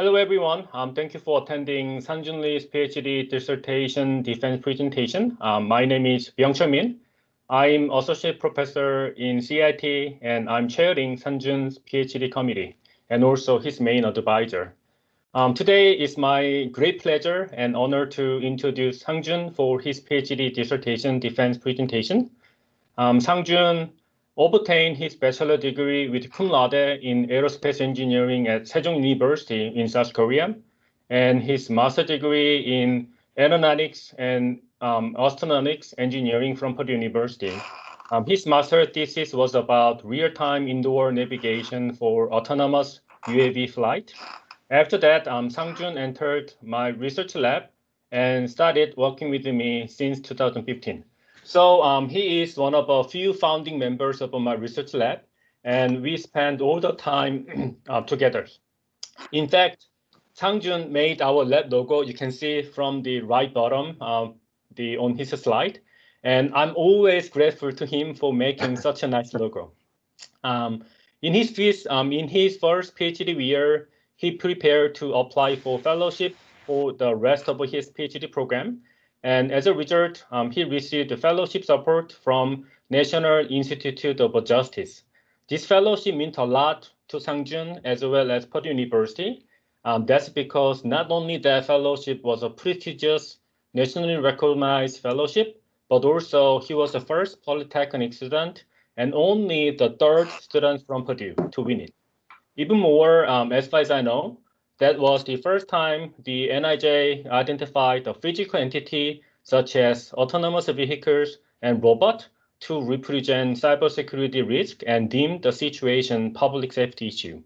Hello, everyone. Um, thank you for attending Sangjun Lee's PhD dissertation defense presentation. Um, my name is Byung Min. I'm associate professor in CIT, and I'm chairing Sangjun's PhD committee, and also his main advisor. Um, today is my great pleasure and honor to introduce Sangjun for his PhD dissertation defense presentation. Um, Sangjun obtained his bachelor degree with cum laude in aerospace engineering at Sejong University in South Korea, and his master degree in aeronautics and um, astronautics engineering from Purdue University. Um, his master thesis was about real-time indoor navigation for autonomous UAV flight. After that, um, Sangjun entered my research lab and started working with me since 2015. So um, he is one of a few founding members of my research lab, and we spend all the time uh, together. In fact, Sangjun made our lab logo. You can see from the right bottom, uh, the on his slide, and I'm always grateful to him for making such a nice logo. Um, in his fees, um, in his first PhD year, he prepared to apply for fellowship for the rest of his PhD program. And as a result, um, he received fellowship support from National Institute of Justice. This fellowship meant a lot to Sangjun as well as Purdue University. Um, that's because not only that fellowship was a prestigious, nationally recognized fellowship, but also he was the first Polytechnic student and only the third student from Purdue to win it. Even more, um, as far as I know, that was the first time the NIJ identified a physical entity such as autonomous vehicles and robot to represent cybersecurity risk and deem the situation public safety issue.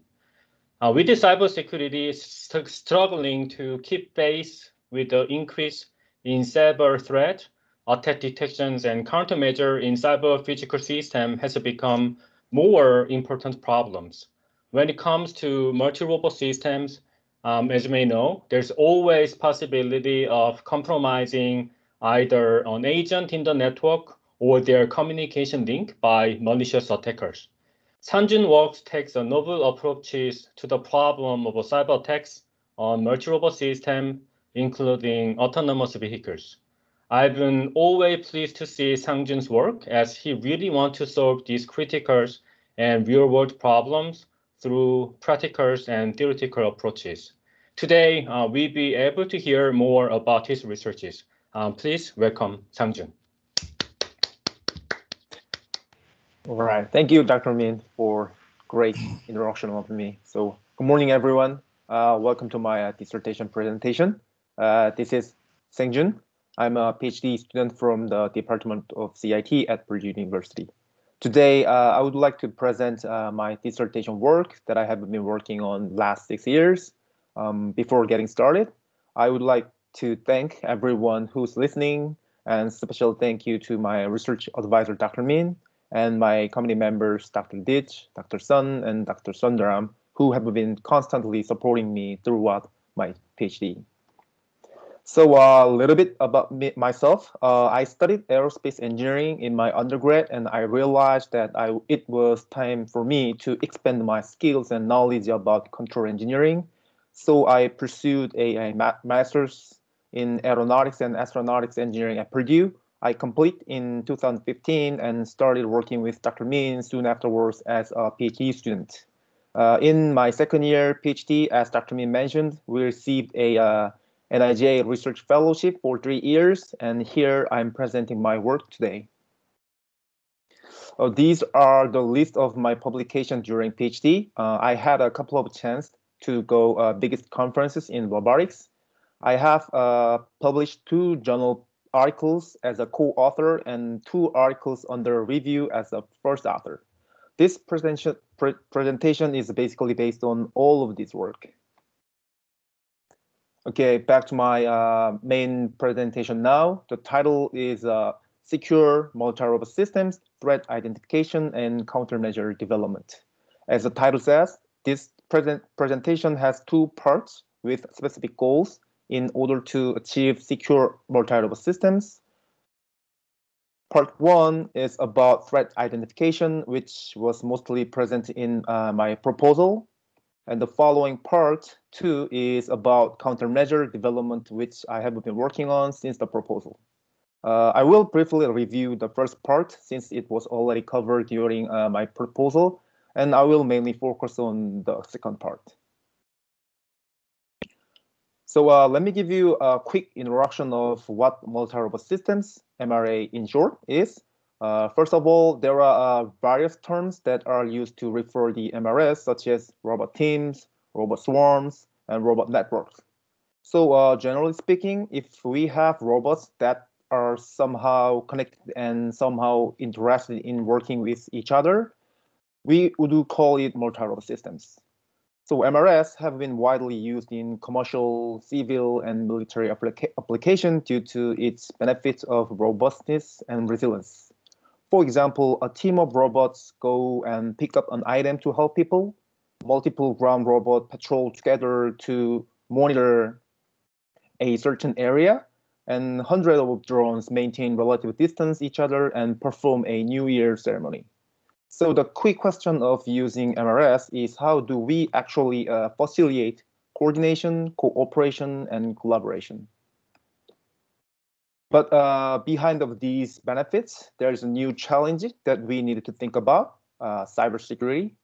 Uh, with the cybersecurity st struggling to keep pace with the increase in cyber threat, attack detections and countermeasure in cyber physical system has become more important problems. When it comes to multi-robot systems, um, as you may know, there's always possibility of compromising either an agent in the network or their communication link by malicious attackers. Sangjun Works takes a novel approaches to the problem of cyber attacks on multi-robot system, including autonomous vehicles. I've been always pleased to see Sangjun's work as he really wants to solve these critical and real-world problems through practical and theoretical approaches. Today, uh, we'll be able to hear more about his researches. Um, please welcome Sangjun. All right. Thank you, Dr. Min, for great introduction of me. So good morning, everyone. Uh, welcome to my uh, dissertation presentation. Uh, this is Sangjun. I'm a PhD student from the Department of CIT at Purdue University. Today, uh, I would like to present uh, my dissertation work that I have been working on last six years um, before getting started, I would like to thank everyone who's listening and special thank you to my research advisor, Dr. Min, and my committee members, Dr. Ditch, Dr. Sun, and Dr. Sundaram, who have been constantly supporting me throughout my PhD. So uh, a little bit about me, myself. Uh, I studied aerospace engineering in my undergrad, and I realized that I, it was time for me to expand my skills and knowledge about control engineering so I pursued a, a master's in aeronautics and astronautics engineering at Purdue. I complete in 2015 and started working with Dr. Min soon afterwards as a PhD student. Uh, in my second year PhD, as Dr. Min mentioned, we received a uh, research fellowship for three years, and here I'm presenting my work today. Uh, these are the list of my publications during PhD. Uh, I had a couple of chances to go uh, biggest conferences in robotics. I have uh, published two journal articles as a co-author and two articles under review as a first author. This presentation, pre presentation is basically based on all of this work. Okay, back to my uh, main presentation now. The title is uh, Secure Multi-Robot Systems, Threat Identification and Countermeasure Development. As the title says, this present presentation has two parts with specific goals in order to achieve secure multi-level systems. Part one is about threat identification, which was mostly present in uh, my proposal. And the following part, two is about countermeasure development, which I have been working on since the proposal. Uh, I will briefly review the first part since it was already covered during uh, my proposal, and I will mainly focus on the second part. So uh, let me give you a quick introduction of what multi-robot systems, MRS in short, is. Uh, first of all, there are uh, various terms that are used to refer the MRS, such as robot teams, robot swarms, and robot networks. So uh, generally speaking, if we have robots that are somehow connected and somehow interested in working with each other, we would call it multi-robot systems. So MRS have been widely used in commercial, civil, and military applica application due to its benefits of robustness and resilience. For example, a team of robots go and pick up an item to help people. Multiple ground robots patrol together to monitor a certain area and hundreds of drones maintain relative distance each other and perform a New Year ceremony. So the quick question of using MRS is how do we actually uh, facilitate coordination, cooperation, and collaboration? But uh, behind of these benefits, there's a new challenge that we needed to think about, uh, cybersecurity.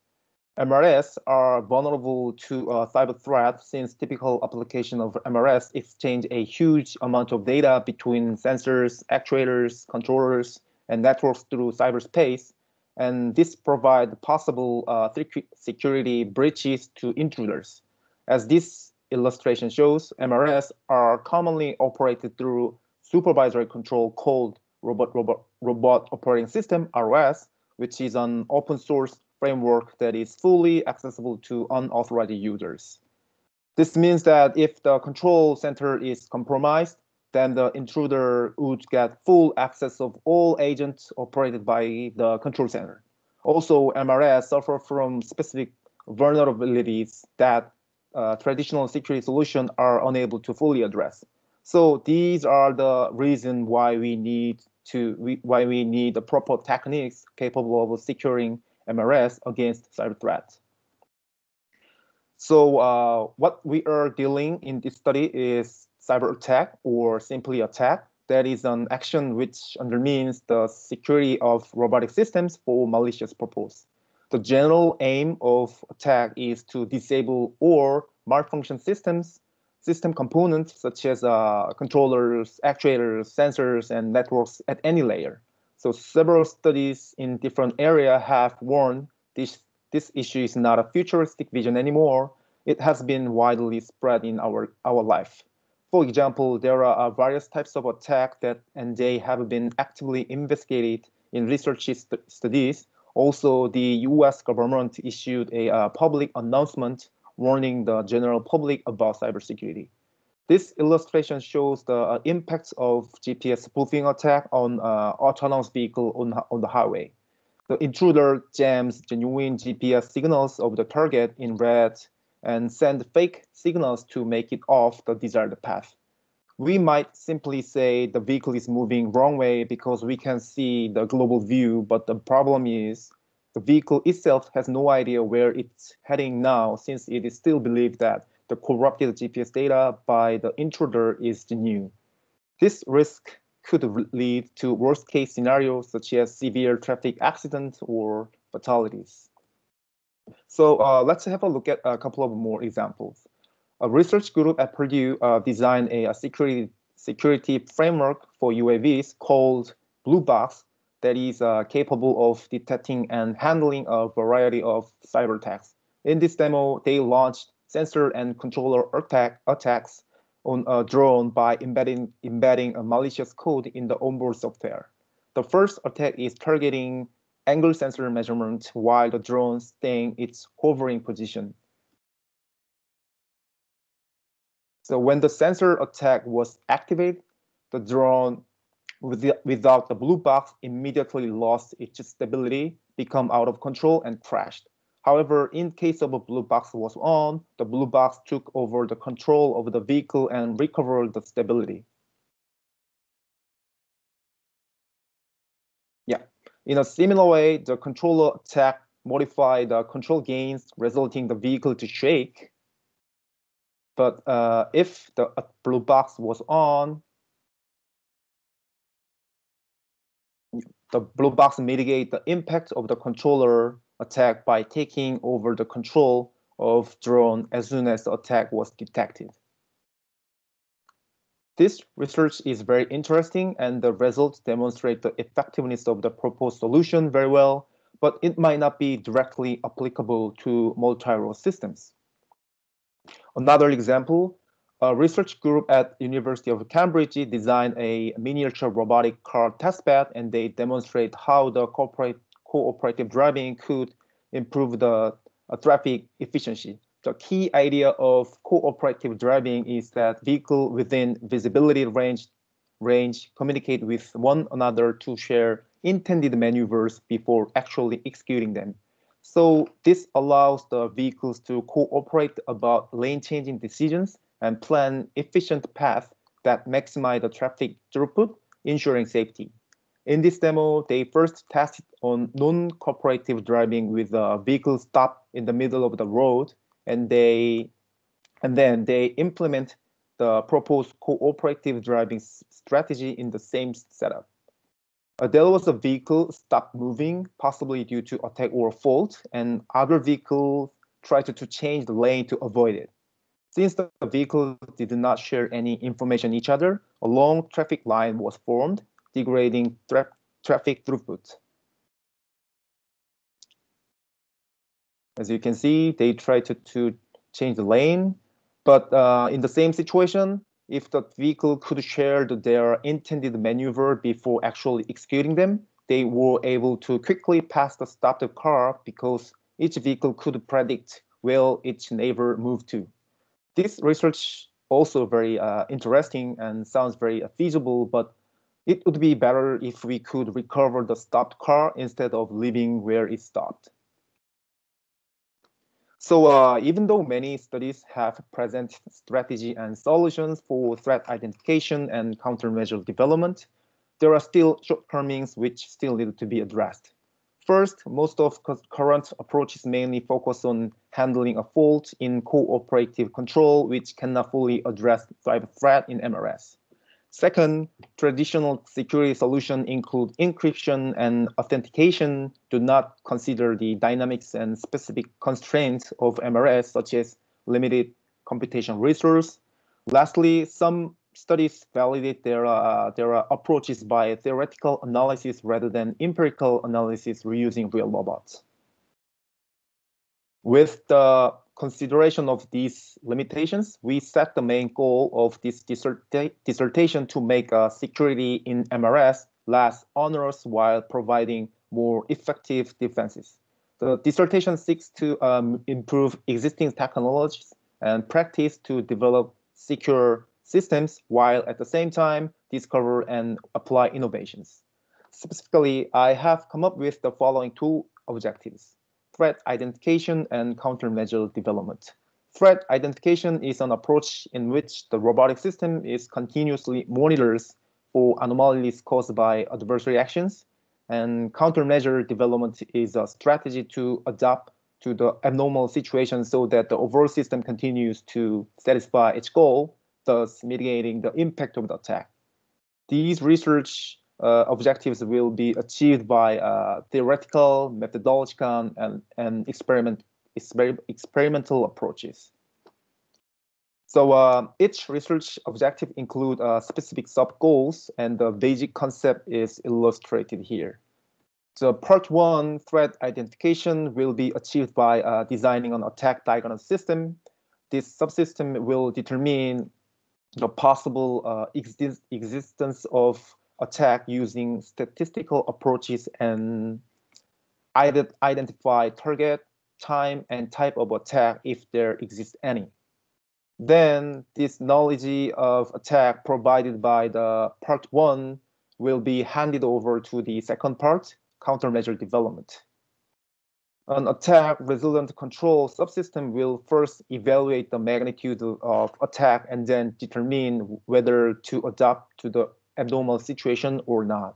MRS are vulnerable to uh, cyber threat since typical application of MRS exchange a huge amount of data between sensors, actuators, controllers, and networks through cyberspace. And this provide possible uh, security breaches to intruders. As this illustration shows, MRS are commonly operated through supervisory control called Robot, Robot, Robot Operating System, ROS, which is an open source framework that is fully accessible to unauthorized users. This means that if the control center is compromised, then the intruder would get full access of all agents operated by the control center. Also, MRS suffer from specific vulnerabilities that uh, traditional security solutions are unable to fully address. So these are the reason why we need to we, why we need the proper techniques capable of securing MRS against cyber threats. So uh, what we are dealing in this study is cyber attack or simply attack. That is an action which undermines the security of robotic systems for malicious purpose. The general aim of attack is to disable or malfunction systems, system components such as uh, controllers, actuators, sensors, and networks at any layer. So several studies in different areas have warned this, this issue is not a futuristic vision anymore. It has been widely spread in our, our life. For example, there are various types of attack that and they have been actively investigated in research st studies. Also, the US government issued a uh, public announcement warning the general public about cybersecurity. This illustration shows the uh, of GPS spoofing attack on uh, autonomous vehicle on, on the highway. The intruder jams genuine GPS signals of the target in red and send fake signals to make it off the desired path. We might simply say the vehicle is moving wrong way because we can see the global view, but the problem is the vehicle itself has no idea where it's heading now since it is still believed that the corrupted GPS data by the intruder is new. This risk could lead to worst case scenarios such as severe traffic accidents or fatalities. So uh, let's have a look at a couple of more examples. A research group at Purdue uh, designed a, a, security, security framework for UAVs called Blue Box that is uh, capable of detecting and handling a variety of cyber attacks. In this demo, they launched sensor and controller attack, attacks on a drone by embedding, embedding a malicious code in the onboard software. The first attack is targeting angle sensor measurement while the drone staying its hovering position. So when the sensor attack was activated, the drone without the blue box immediately lost its stability, become out of control and crashed. However, in case of a blue box was on, the blue box took over the control of the vehicle and recovered the stability. In a similar way, the controller attack modified the control gains, resulting the vehicle to shake. But uh, if the blue box was on, the blue box mitigate the impact of the controller attack by taking over the control of drone as soon as the attack was detected. This research is very interesting and the results demonstrate the effectiveness of the proposed solution very well, but it might not be directly applicable to multi-robot systems. Another example, a research group at University of Cambridge designed a miniature robotic car testbed and they demonstrate how the cooperative driving could improve the uh, traffic efficiency. The key idea of cooperative driving is that vehicle within visibility range range communicate with one another to share intended maneuvers before actually executing them. So this allows the vehicles to cooperate about lane changing decisions and plan efficient paths that maximize the traffic throughput, ensuring safety. In this demo, they first tested on non-cooperative driving with a vehicle stopped in the middle of the road, and they and then they implement the proposed cooperative driving strategy in the same setup. Uh, there was a vehicle stopped moving, possibly due to attack or fault, and other vehicles tried to, to change the lane to avoid it. Since the vehicles did not share any information each other, a long traffic line was formed, degrading tra traffic throughput. As you can see, they tried to, to change the lane, but uh, in the same situation, if the vehicle could share their intended maneuver before actually executing them, they were able to quickly pass the stopped car because each vehicle could predict where each neighbor moved to. This research also very uh, interesting and sounds very feasible, but it would be better if we could recover the stopped car instead of leaving where it stopped. So uh, even though many studies have present strategy and solutions for threat identification and countermeasure development, there are still shortcomings which still need to be addressed. First, most of current approaches mainly focus on handling a fault in cooperative control, which cannot fully address cyber threat in MRS. Second, traditional security solutions include encryption and authentication do not consider the dynamics and specific constraints of MRS, such as limited computation resource. Lastly, some studies validate their, uh, their approaches by theoretical analysis rather than empirical analysis reusing real robots. With the consideration of these limitations, we set the main goal of this dissertation to make uh, security in MRS less onerous while providing more effective defenses. The dissertation seeks to um, improve existing technologies and practice to develop secure systems while at the same time discover and apply innovations. Specifically, I have come up with the following two objectives, threat identification and countermeasure development. Threat identification is an approach in which the robotic system is continuously monitors for anomalies caused by adversary actions, and countermeasure development is a strategy to adapt to the abnormal situation so that the overall system continues to satisfy its goal thus mitigating the impact of the attack. These research uh, objectives will be achieved by uh, theoretical, methodological, and, and experiment, exper experimental approaches. So uh, each research objective include uh, specific sub-goals, and the basic concept is illustrated here. So part one, threat identification will be achieved by uh, designing an attack diagnosis system. This subsystem will determine the possible uh, exist existence of attack using statistical approaches and ident identify target, time, and type of attack if there exists any. Then this knowledge of attack provided by the part one will be handed over to the second part, countermeasure development. An attack resilient control subsystem will first evaluate the magnitude of attack and then determine whether to adapt to the abnormal situation or not.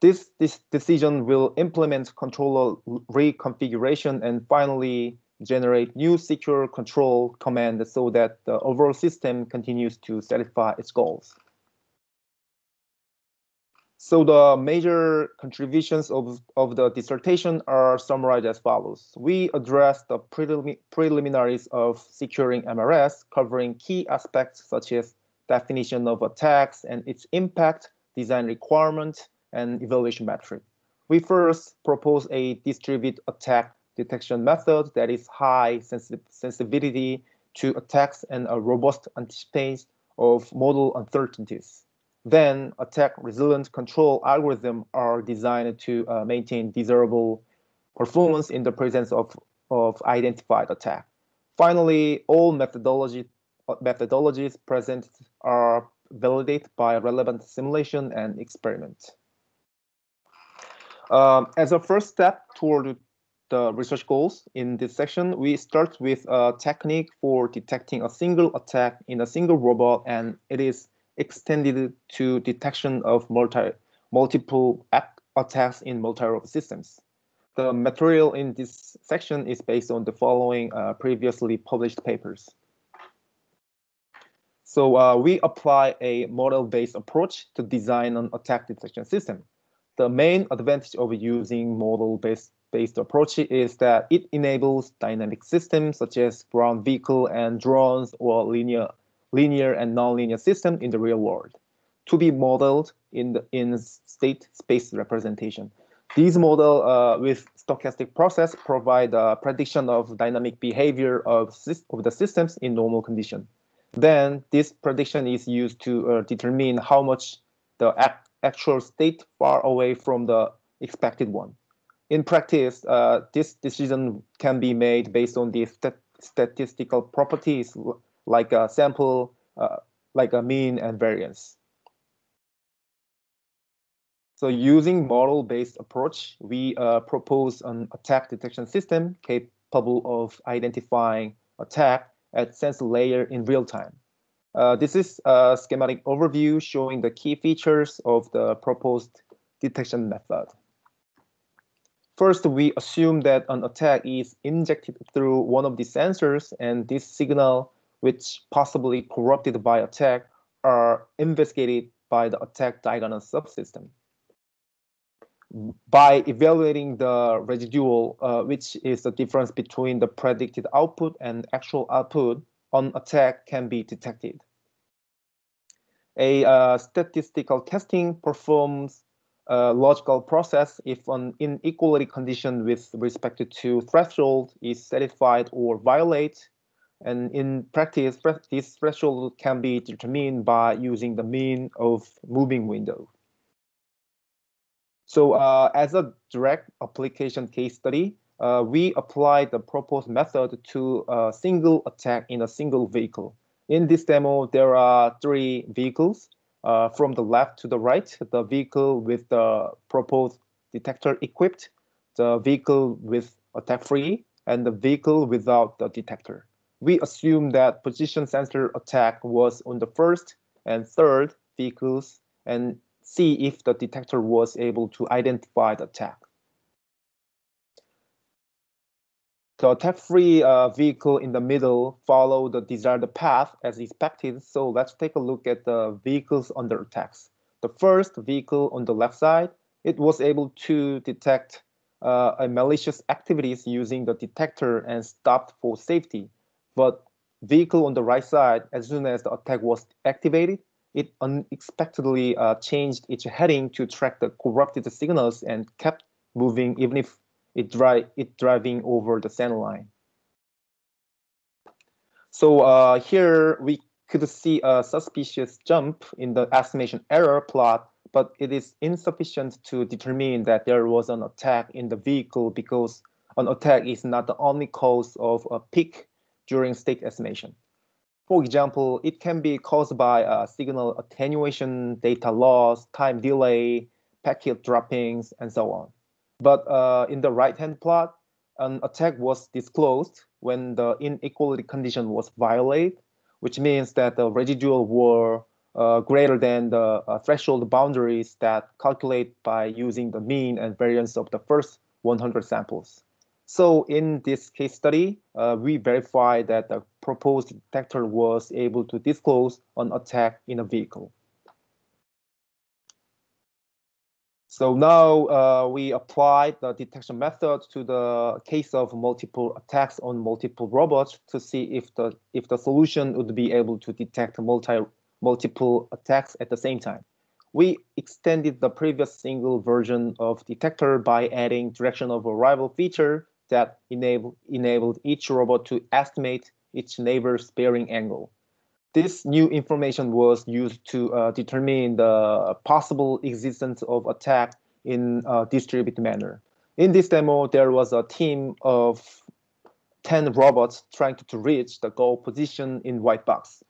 This, this decision will implement controller reconfiguration and finally generate new secure control command so that the overall system continues to satisfy its goals. So the major contributions of, of the dissertation are summarized as follows. We address the prelim preliminaries of securing MRS, covering key aspects such as definition of attacks and its impact, design requirement, and evaluation metric. We first propose a distributed attack detection method that is high sensitivity to attacks and a robust anticipation of model uncertainties. Then attack resilient control algorithms are designed to uh, maintain desirable performance in the presence of, of identified attack. Finally, all methodology, methodologies present are validated by relevant simulation and experiment. Um, as a first step toward the research goals in this section, we start with a technique for detecting a single attack in a single robot, and it is extended to detection of multi, multiple attacks in multi-robot systems. The material in this section is based on the following uh, previously published papers. So uh, we apply a model-based approach to design an attack detection system. The main advantage of using model-based based approach is that it enables dynamic systems such as ground vehicle and drones or linear linear and nonlinear system in the real world to be modeled in the in state space representation. These model uh, with stochastic process provide a prediction of dynamic behavior of, of the systems in normal condition. Then this prediction is used to uh, determine how much the act actual state far away from the expected one. In practice, uh, this decision can be made based on the st statistical properties like a sample, uh, like a mean and variance. So using model-based approach, we uh, propose an attack detection system capable of identifying attack at sensor layer in real time. Uh, this is a schematic overview showing the key features of the proposed detection method. First, we assume that an attack is injected through one of the sensors and this signal which possibly corrupted by attack are investigated by the attack diagnosis subsystem. By evaluating the residual, uh, which is the difference between the predicted output and actual output, an attack can be detected. A uh, statistical testing performs a logical process if an inequality condition with respect to threshold is satisfied or violated and in practice, this threshold can be determined by using the mean of moving window. So uh, as a direct application case study, uh, we applied the proposed method to a single attack in a single vehicle. In this demo, there are three vehicles. Uh, from the left to the right, the vehicle with the proposed detector equipped, the vehicle with attack free, and the vehicle without the detector we assume that position sensor attack was on the first and third vehicles and see if the detector was able to identify the attack. The attack-free uh, vehicle in the middle follow the desired path as expected. So let's take a look at the vehicles under attacks. The first vehicle on the left side, it was able to detect uh, a malicious activities using the detector and stopped for safety. But vehicle on the right side, as soon as the attack was activated, it unexpectedly uh, changed its heading to track the corrupted signals and kept moving even if it, dri it driving over the center line. So uh, here we could see a suspicious jump in the estimation error plot, but it is insufficient to determine that there was an attack in the vehicle because an attack is not the only cause of a peak during state estimation. For example, it can be caused by uh, signal attenuation, data loss, time delay, packet droppings, and so on. But uh, in the right-hand plot, an attack was disclosed when the inequality condition was violated, which means that the residual were uh, greater than the uh, threshold boundaries that calculate by using the mean and variance of the first 100 samples. So in this case study, uh, we verify that the proposed detector was able to disclose an attack in a vehicle. So now uh, we applied the detection method to the case of multiple attacks on multiple robots to see if the if the solution would be able to detect multi multiple attacks at the same time. We extended the previous single version of detector by adding direction of arrival feature that enable, enabled each robot to estimate its neighbor's bearing angle. This new information was used to uh, determine the possible existence of attack in a distributed manner. In this demo, there was a team of 10 robots trying to, reach the goal position in white box.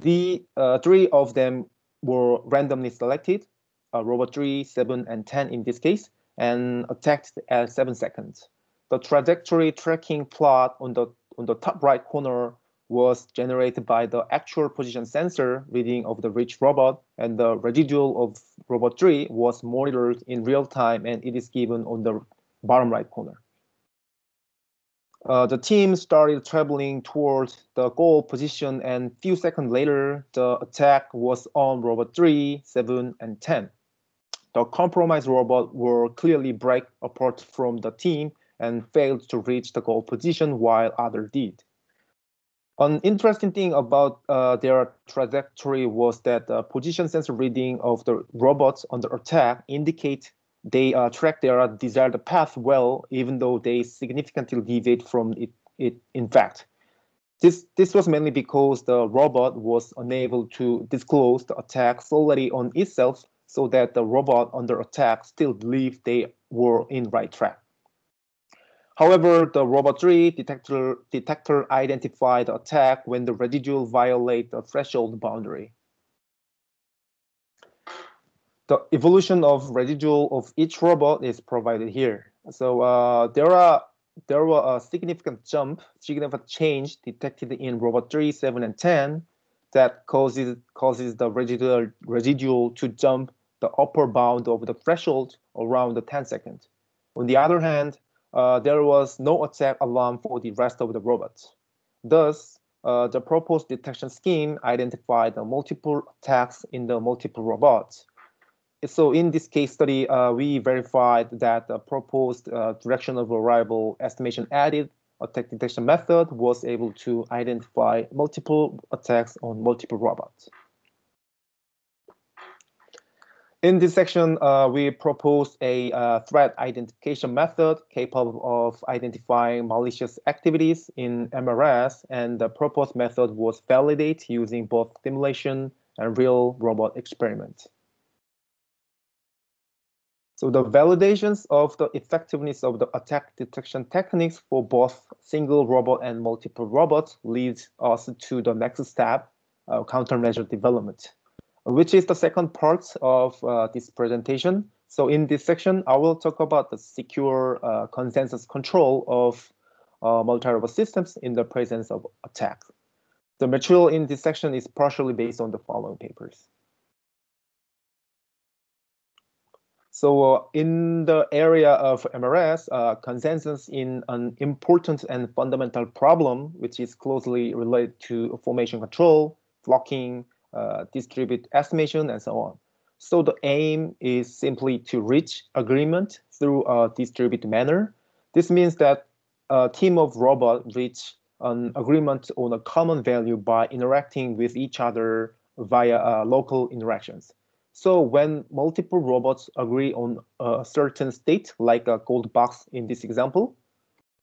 The uh, three of them were randomly selected, uh, robot 3, 7, and 10 in this case, and attacked at 7 seconds. The trajectory tracking plot on the on the top right corner was generated by the actual position sensor reading of the reach robot, and the residual of robot 3 was monitored in real time, and it is given on the bottom right corner. Uh, the team started traveling towards the goal position, and few seconds later, the attack was on robot 3, 7, and 10. The compromised robot were clearly break apart from the team and failed to reach the goal position while others did. An interesting thing about uh, their trajectory was that the position sensor reading of the robots under attack indicate they uh, track their desired path well, even though they significantly deviate from it, it in fact. This, this was mainly because the robot was unable to disclose the attack solely on itself so that the robot under attack still believed they were in right track. However, the Robot 3 detector, detector identified the attack when the residual violate the threshold boundary. The evolution of residual of each robot is provided here. So uh, there are there were a significant jump, significant change detected in robot 3, 7, and 10 that causes causes the residual residual to jump the upper bound of the threshold around the 10 seconds. On the other hand, uh, there was no attack alarm for the rest of the robots. Thus, uh, the proposed detection scheme identified multiple attacks in the multiple robots. So in this case study, uh, we verified that the proposed uh, direction of arrival estimation added attack detection method was able to identify multiple attacks on multiple robots. In this section, uh, we propose a uh, threat identification method capable of identifying malicious activities in MRS, and the proposed method was validated using both simulation and real robot experiments. So the validations of the effectiveness of the attack detection techniques for both single robot and multiple robots leads us to the next step, uh, countermeasure development which is the second part of uh, this presentation. So in this section, I will talk about the secure uh, consensus control of uh, multi-robot systems in the presence of attacks. The material in this section is partially based on the following papers. So uh, in the area of MRS, uh, consensus in an important and fundamental problem, which is closely related to formation control, flocking, uh, distribute estimation, and so on. So the aim is simply to reach agreement through a distributed manner. This means that a team of robots reach an agreement on a common value by interacting with each other via uh, local interactions. So when multiple robots agree on a certain state, like a gold box in this example,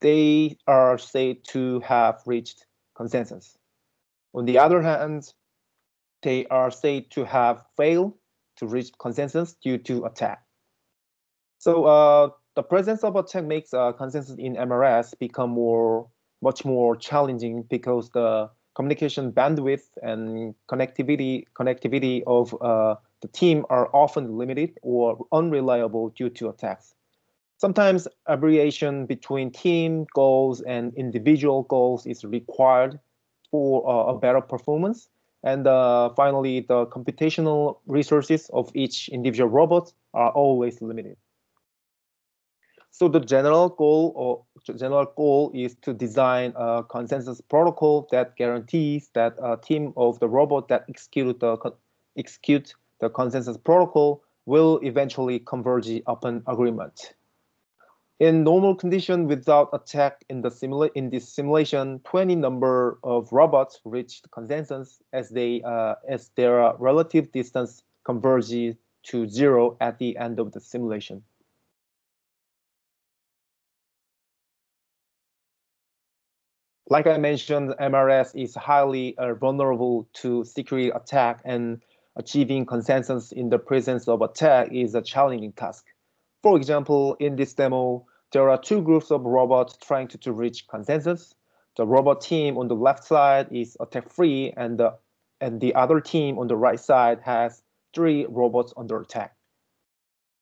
they are said to have reached consensus. On the other hand, they are said to have failed to reach consensus due to attack. So uh, the presence of attack makes uh, consensus in MRS become more, much more challenging because the communication bandwidth and connectivity connectivity of uh, the team are often limited or unreliable due to attacks. Sometimes abbreviation between team goals and individual goals is required for uh, a better performance. And uh, finally, the computational resources of each individual robot are always limited. So the general goal or general goal is to design a consensus protocol that guarantees that a team of the robot that execute the execute the consensus protocol will eventually converge upon agreement. In normal condition without attack in the simula in this simulation, 20 number of robots reached consensus as they uh, as their relative distance converges to zero at the end of the simulation. Like I mentioned, MRS is highly uh, vulnerable to security attack and achieving consensus in the presence of attack is a challenging task. For example, in this demo, there are two groups of robots trying to, to reach consensus. The robot team on the left side is attack-free, and the and the other team on the right side has three robots under attack.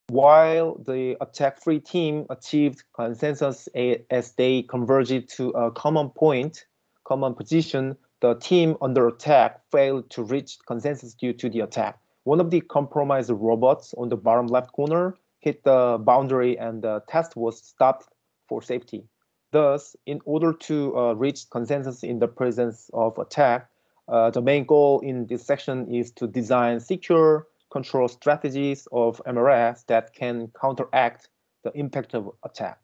While the attack-free team achieved consensus as they converged to a common point, common position, the team under attack failed to reach consensus due to the attack. One of the compromised robots on the bottom left corner hit the boundary and the test was stopped for safety. Thus, in order to uh, reach consensus in the presence of attack, uh, the main goal in this section is to design secure control strategies of MRS that can counteract the impact of attack.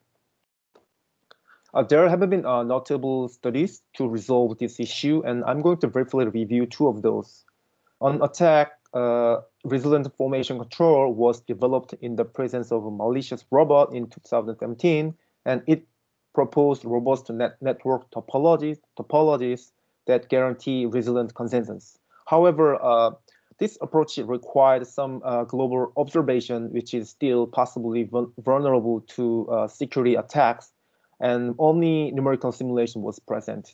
Uh, there have been uh, notable studies to resolve this issue, and I'm going to briefly review two of those. On attack, uh, resilient formation control was developed in the presence of a malicious robot in 2017, and it proposed robust net network topologies, topologies that guarantee resilient consensus. However, uh, this approach required some uh, global observation, which is still possibly vulnerable to uh, security attacks, and only numerical simulation was present.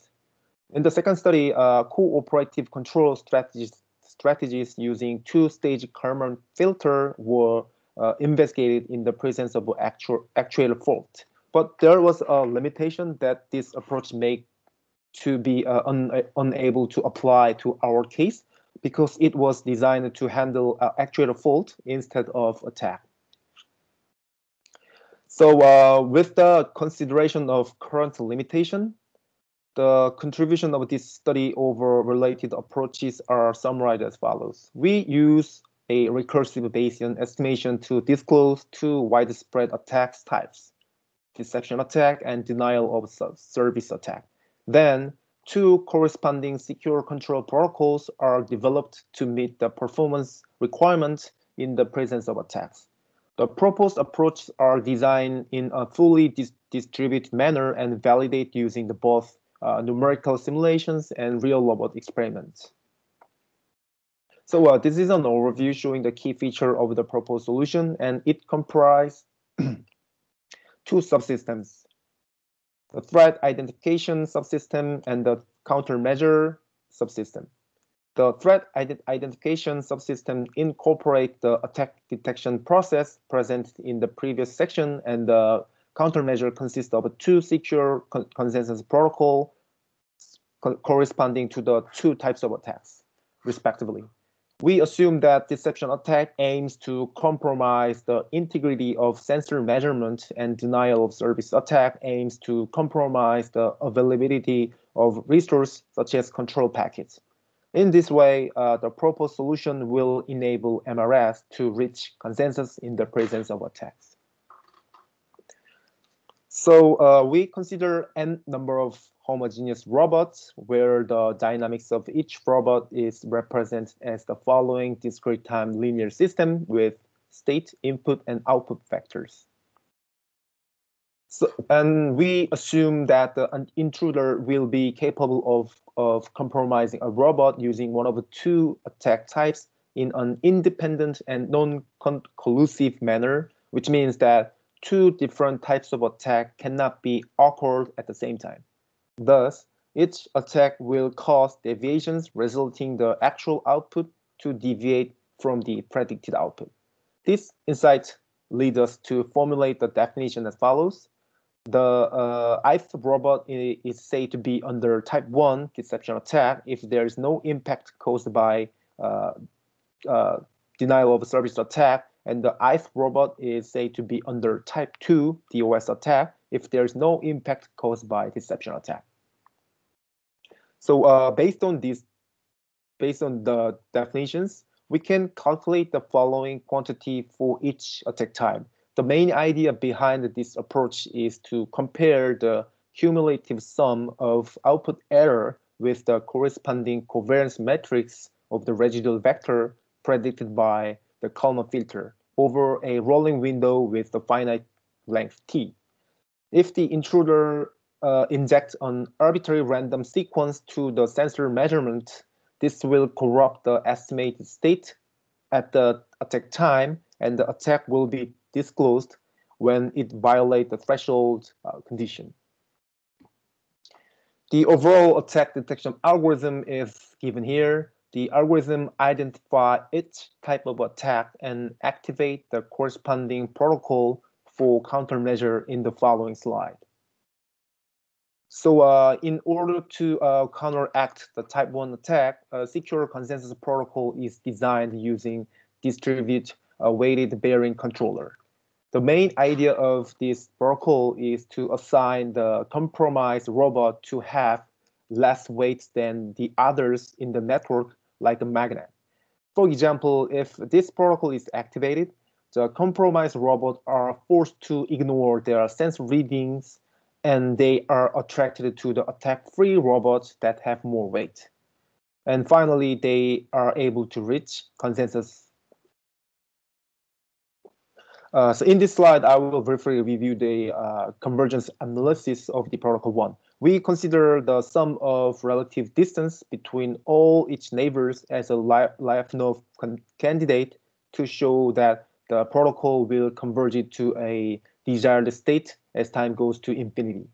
In the second study, uh, cooperative control strategies strategies using two-stage Kalman filter were uh, investigated in the presence of actual actual fault. But there was a limitation that this approach made to be uh, un unable to apply to our case because it was designed to handle uh, actual fault instead of attack. So uh, with the consideration of current limitation, the contribution of this study over related approaches are summarized as follows. We use a recursive Bayesian estimation to disclose two widespread attacks types, deception attack and denial of service attack. Then two corresponding secure control protocols are developed to meet the performance requirements in the presence of attacks. The proposed approaches are designed in a fully dis distributed manner and validate using the both uh, numerical simulations, and real robot experiments. So uh, this is an overview showing the key feature of the proposed solution, and it comprises two subsystems, the threat identification subsystem and the countermeasure subsystem. The threat ident identification subsystem incorporate the attack detection process present in the previous section, and the countermeasure consists of two secure con consensus protocol co corresponding to the two types of attacks, respectively. We assume that deception attack aims to compromise the integrity of sensor measurement and denial of service attack aims to compromise the availability of resources such as control packets. In this way, uh, the proposed solution will enable MRS to reach consensus in the presence of attacks. So uh, we consider n number of homogeneous robots where the dynamics of each robot is represented as the following discrete time linear system with state input and output vectors. So, and we assume that the, intruder will be capable of, of compromising a robot using one of the two attack types in an independent and non-collusive manner, which means that two different types of attack cannot be occurred at the same time. Thus, each attack will cause deviations resulting the actual output to deviate from the predicted output. This insight leads us to formulate the definition as follows. The uh, robot is said to be under type 1 deception attack if there is no impact caused by uh, uh, denial of service attack and the ith robot is said to be under type 2 DOS attack if there's no impact caused by deception attack. So uh, based on these, based on the definitions, we can calculate the following quantity for each attack type. The main idea behind this approach is to compare the cumulative sum of output error with the corresponding covariance matrix of the residual vector predicted by the Kalman filter over a rolling window with the finite length t. If the intruder uh, injects an arbitrary random sequence to the sensor measurement, this will corrupt the estimated state at the attack time, and the attack will be disclosed when it violates the threshold uh, condition. The overall attack detection algorithm is given here. The algorithm identify each type of attack and activate the corresponding protocol for countermeasure in the following slide. So uh, in order to uh, counteract the type 1 attack, a secure consensus protocol is designed using distribute a weighted bearing controller. The main idea of this protocol is to assign the compromised robot to have less weight than the others in the network, like a magnet. For example, if this protocol is activated, the compromised robots are forced to ignore their sense readings and they are attracted to the attack-free robots that have more weight. And finally, they are able to reach consensus uh, so in this slide, I will briefly review the uh, convergence analysis of the protocol one. We consider the sum of relative distance between all its neighbors as a Lyapunov candidate to show that the protocol will converge to a desired state as time goes to infinity.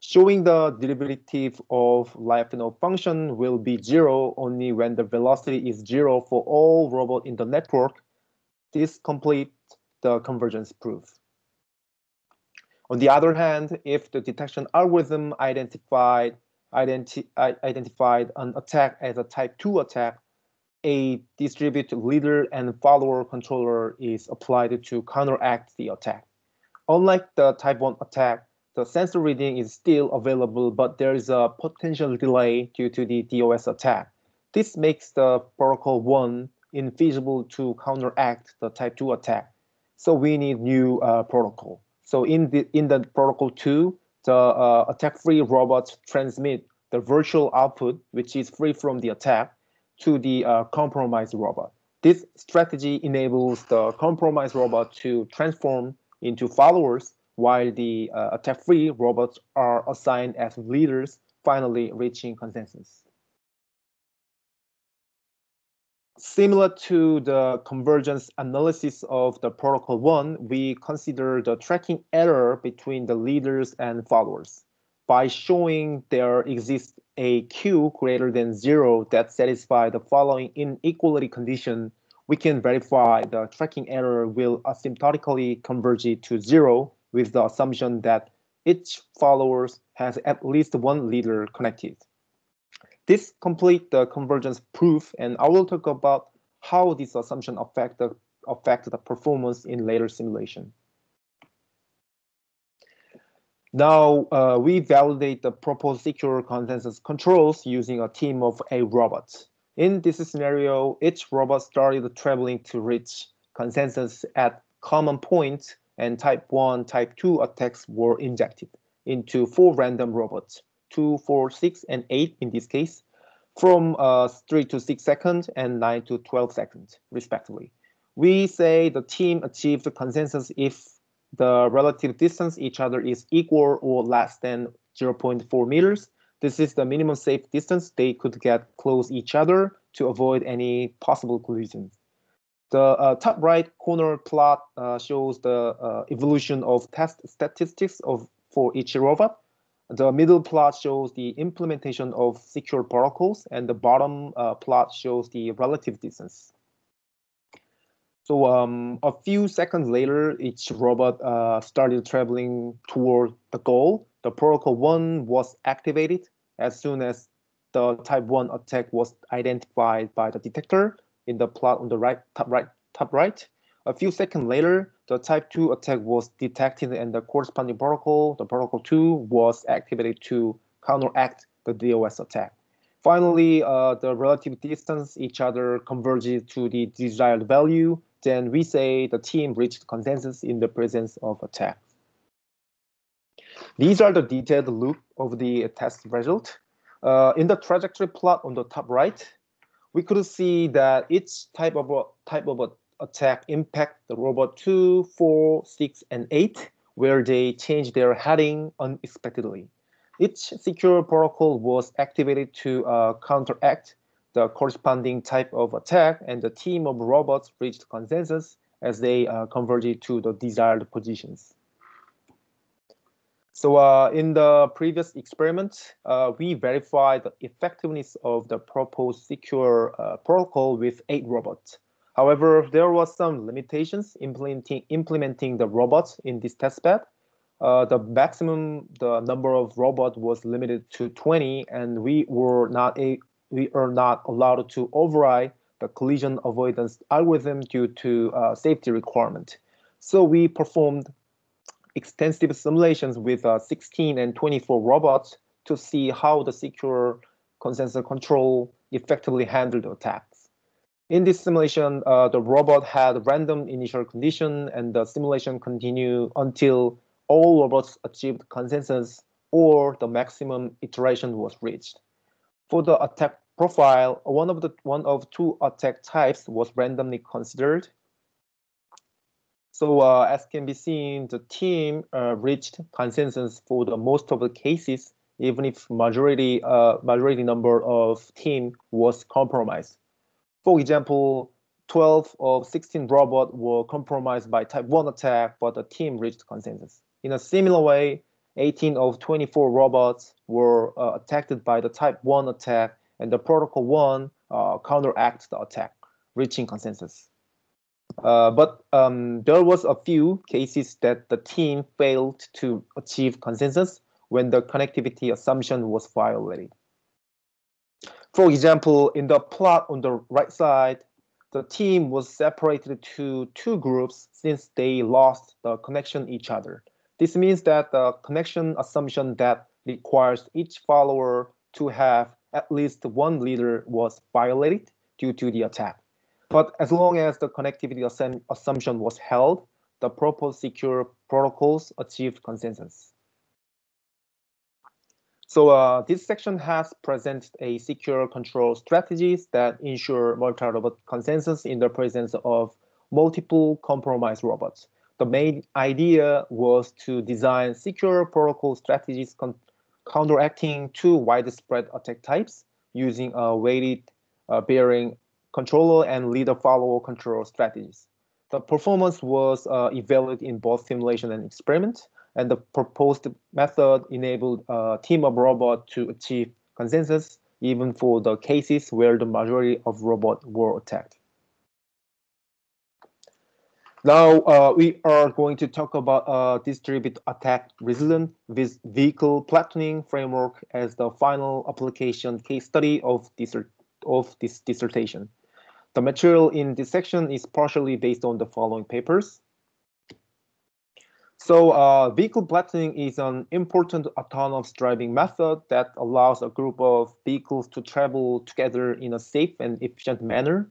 Showing the derivative of Lyapunov function will be zero only when the velocity is zero for all robots in the network. This completes the convergence proof. On the other hand, if the detection algorithm identified, identi identified an attack as a type 2 attack, a distributed leader and follower controller is applied to counteract the attack. Unlike the type 1 attack, the sensor reading is still available, but there is a potential delay due to the DOS attack. This makes the protocol 1 infeasible to counteract the type 2 attack. So we need new uh, protocol. So in the in the protocol two, the uh, attack-free robots transmit the virtual output, which is free from the attack, to the uh, compromised robot. This strategy enables the compromised robot to transform into followers, while the uh, attack-free robots are assigned as leaders, finally reaching consensus. Similar to the convergence analysis of the protocol one, we consider the tracking error between the leaders and followers. By showing there exists a Q greater than zero that satisfies the following inequality condition, we can verify the tracking error will asymptotically converge to zero with the assumption that each follower has at least one leader connected. This complete the convergence proof, and I will talk about how this assumption affect the affect the performance in later simulation. Now uh, we validate the proposed secure consensus controls using a team of eight robots. In this scenario, each robot started traveling to reach consensus at common points and type 1, type 2 attacks were injected into four random robots. 2, 4, 6, and 8 in this case, from uh, 3 to 6 seconds and 9 to 12 seconds, respectively. We say the team achieved the consensus if the relative distance each other is equal or less than 0.4 meters. This is the minimum safe distance they could get close each other to avoid any possible collisions. The uh, top right corner plot uh, shows the uh, evolution of test statistics of for each robot. The middle plot shows the implementation of secure protocols, and the bottom uh, plot shows the relative distance. So um, a few seconds later, each robot uh, started traveling toward the goal. The protocol one was activated as soon as the type one attack was identified by the detector in the plot on the right top right top right. A few seconds later, the type 2 attack was detected and the corresponding protocol, the protocol 2, was activated to counteract the DOS attack. Finally, uh, the relative distance each other converges to the desired value. Then we say the team reached consensus in the presence of attack. These are the detailed loop of the test result. Uh, in the trajectory plot on the top right, we could see that each type of type of attack impact the robot 2, 4, 6, and 8, where they change their heading unexpectedly. Each secure protocol was activated to uh, counteract the corresponding type of attack, and the team of robots reached consensus as they uh, converged to the desired positions. So uh, in the previous experiment, uh, we verified the effectiveness of the proposed secure uh, protocol with eight robots. However, there was some limitations implementing, implementing the robots in this testbed. Uh, the maximum the number of robots was limited to 20, and we were not a we are not allowed to override the collision avoidance algorithm due to uh, safety requirement. So we performed extensive simulations with uh, 16 and 24 robots to see how the secure consensus control effectively handled the attack. In this simulation, uh, the robot had random initial condition and the simulation continued until all robots achieved consensus or the maximum iteration was reached. For the attack profile, one of the one of two attack types was randomly considered. So uh, as can be seen, the team uh, reached consensus for the most of the cases, even if majority uh, majority number of team was compromised. For example, 12 of 16 robots were compromised by type 1 attack, but the team reached consensus. In a similar way, 18 of 24 robots were uh, attacked by the type 1 attack, and the protocol 1 uh, counteracted the attack, reaching consensus. Uh, but um, there was a few cases that the team failed to achieve consensus when the connectivity assumption was violated. For example, in the plot on the right side, the team was separated to two groups since they lost the connection each other. This means that the connection assumption that requires each follower to have at least one leader was violated due to the attack. But as long as the connectivity assumption was held, the proposed secure protocols achieved consensus. So uh, this section has presented a secure control strategies that ensure multi-robot consensus in the presence of multiple compromised robots. The main idea was to design secure protocol strategies counteracting two widespread attack types using a weighted uh, bearing controller and leader-follower control strategies. The performance was uh, evaluated in both simulation and experiment, and the proposed method enabled a team of robots to achieve consensus even for the cases where the majority of robots were attacked. Now uh, we are going to talk about uh, distributed attack resilient with vehicle platooning framework as the final application case study of this, of this dissertation. The material in this section is partially based on the following papers. So uh, vehicle platooning is an important autonomous driving method that allows a group of vehicles to travel together in a safe and efficient manner.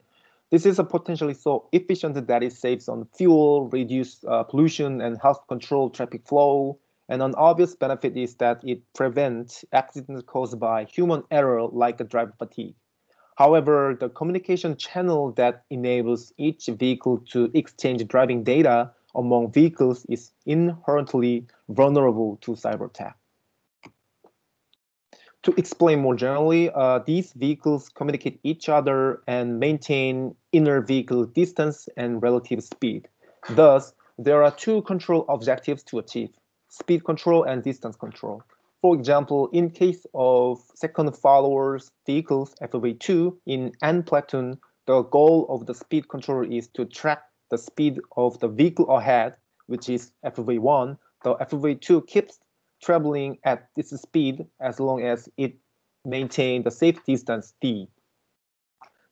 This is a potentially so efficient that it saves on fuel, reduce uh, pollution, and helps control traffic flow. And an obvious benefit is that it prevents accidents caused by human error like driver fatigue. However, the communication channel that enables each vehicle to exchange driving data among vehicles is inherently vulnerable to cyber attack. To explain more generally, uh, these vehicles communicate each other and maintain inner vehicle distance and relative speed. Thus, there are two control objectives to achieve, speed control and distance control. For example, in case of second followers vehicles FOV2 in N platoon, the goal of the speed control is to track the speed of the vehicle ahead, which is FV1, the FV2 keeps traveling at this speed as long as it maintains the safe distance d.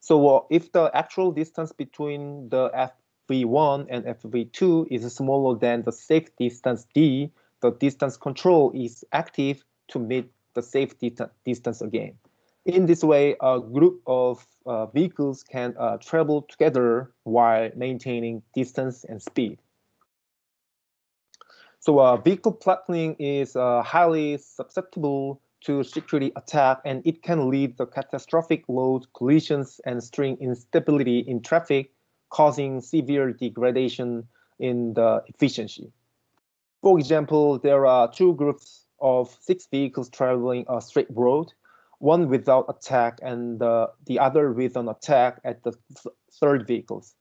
So uh, if the actual distance between the FV1 and FV2 is smaller than the safe distance D, the distance control is active to meet the safe distance again. In this way, a group of uh, vehicles can uh, travel together while maintaining distance and speed. So uh, vehicle platooning is uh, highly susceptible to security attack and it can lead to catastrophic load collisions and string instability in traffic, causing severe degradation in the efficiency. For example, there are two groups of six vehicles traveling a straight road, one without attack and uh, the other with an attack at the th third vehicles.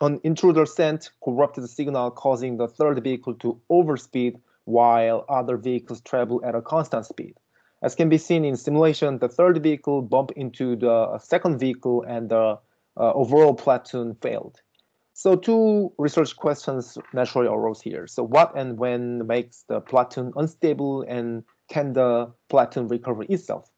An intruder sent corrupted signal causing the third vehicle to overspeed while other vehicles travel at a constant speed. As can be seen in simulation, the third vehicle bumped into the second vehicle and the uh, overall platoon failed. So two research questions naturally arose here. So what and when makes the platoon unstable and can the platoon recover itself?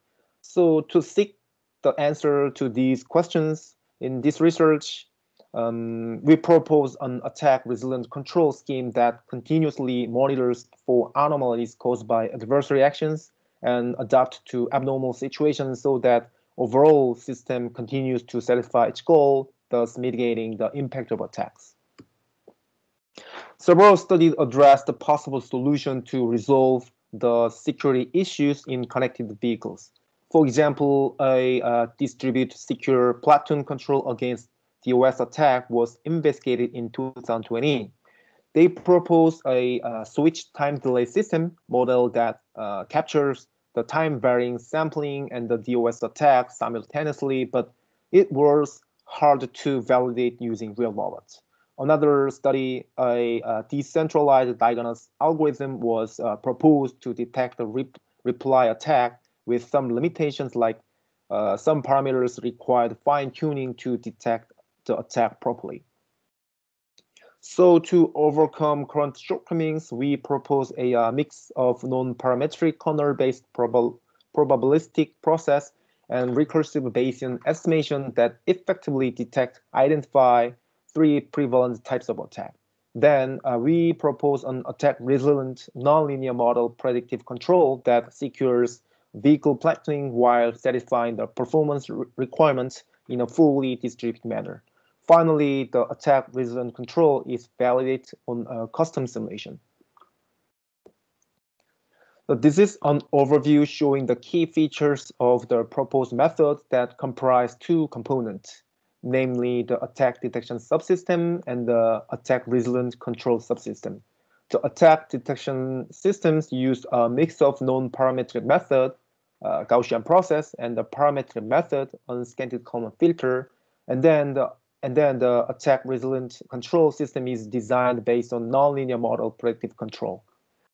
So to seek the answer to these questions in this research, um, we propose an attack resilient control scheme that continuously monitors for anomalies caused by adversary actions and adapt to abnormal situations so that overall system continues to satisfy its goal thus mitigating the impact of attacks. Several studies address the possible solution to resolve the security issues in connected vehicles. For example, a uh, distributed secure platoon control against DOS attack was investigated in 2020. They proposed a uh, switch time delay system model that uh, captures the time varying sampling and the DOS attack simultaneously, but it was hard to validate using real robots. Another study, a, a decentralized diagnosis algorithm was uh, proposed to detect the rep replay attack with some limitations like uh, some parameters required fine tuning to detect the attack properly. So to overcome current shortcomings, we propose a uh, mix of non-parametric kernel-based prob probabilistic process and recursive Bayesian estimation that effectively detect, identify three prevalent types of attack. Then uh, we propose an attack resilient nonlinear model predictive control that secures vehicle platooning while satisfying the performance re requirements in a fully distributed manner. Finally, the attack resilient control is validated on a custom simulation. So this is an overview showing the key features of the proposed method that comprise two components, namely the attack detection subsystem and the attack resilient control subsystem. The attack detection systems use a mix of non-parametric method, uh, Gaussian process, and the parametric method, unscented Kalman filter, and then the and then the attack resilient control system is designed based on nonlinear model predictive control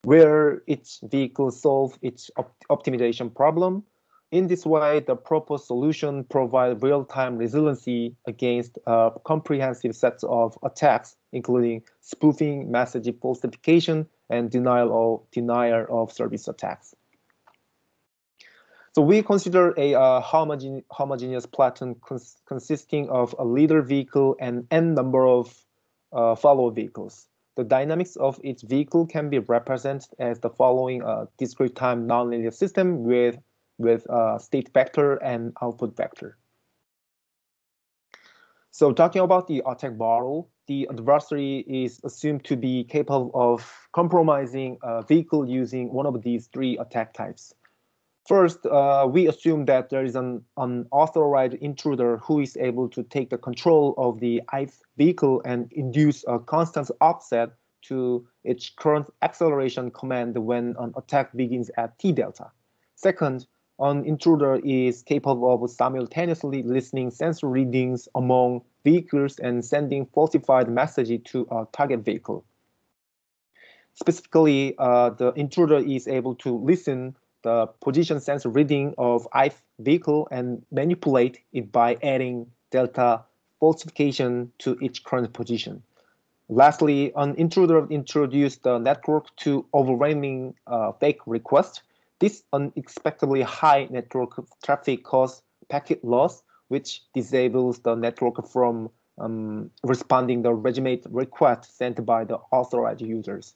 where each vehicle solve its op optimization problem. In this way, the proposed solution provides real-time resiliency against a comprehensive set of attacks, including spoofing, message falsification, and denial of denial of service attacks. So we consider a uh, homogene homogeneous platoon cons consisting of a leader vehicle and n number of uh, follower vehicles. The dynamics of each vehicle can be represented as the following uh, discrete time nonlinear system with, with uh, state vector and output vector. So talking about the attack model, the adversary is assumed to be capable of compromising a vehicle using one of these three attack types. First, uh, we assume that there is an unauthorized intruder who is able to take the control of the ith vehicle and induce a constant offset to its current acceleration command when an attack begins at T delta. Second, an intruder is capable of simultaneously listening sensor readings among vehicles and sending falsified messages to a target vehicle. Specifically, uh, the intruder is able to listen the position sensor reading of ith vehicle and manipulate it by adding delta falsification to each current position. Lastly, an intruder introduced the network to overwhelming uh, fake requests. This unexpectedly high network traffic caused packet loss, which disables the network from um, responding the regimate request sent by the authorized users.